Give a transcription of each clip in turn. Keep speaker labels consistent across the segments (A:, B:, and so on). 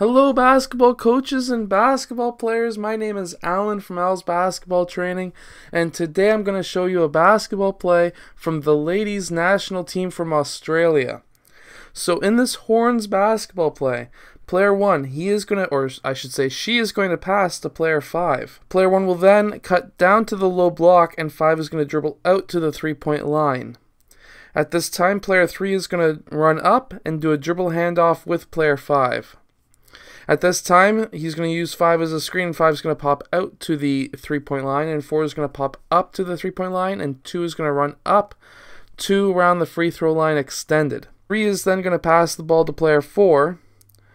A: Hello, basketball coaches and basketball players. My name is Alan from Al's Basketball Training, and today I'm going to show you a basketball play from the ladies' national team from Australia. So, in this Horns basketball play, player one, he is going to, or I should say, she is going to pass to player five. Player one will then cut down to the low block, and five is going to dribble out to the three point line. At this time, player 3 is going to run up and do a dribble handoff with player 5. At this time, he's going to use 5 as a screen. 5 is going to pop out to the three-point line, and 4 is going to pop up to the three-point line, and 2 is going to run up to around the free throw line extended. 3 is then going to pass the ball to player 4,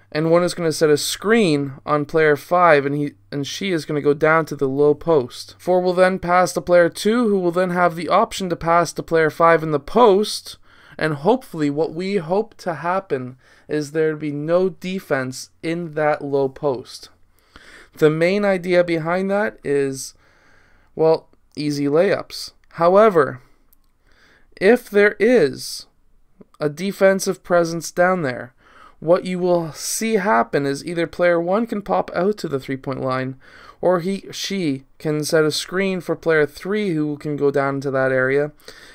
A: and 1 is going to set a screen on player 5, and he and she is going to go down to the low post. 4 will then pass to player 2, who will then have the option to pass to player 5 in the post, and hopefully, what we hope to happen is there to be no defense in that low post. The main idea behind that is, well, easy layups. However, if there is a defensive presence down there, what you will see happen is either player 1 can pop out to the three point line or he she can set a screen for player 3 who can go down into that area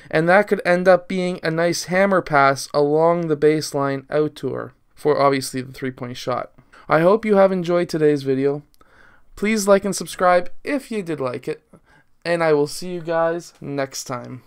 A: and that could end up being a nice hammer pass along the baseline out to her for obviously the three point shot. I hope you have enjoyed today's video. Please like and subscribe if you did like it and I will see you guys next time.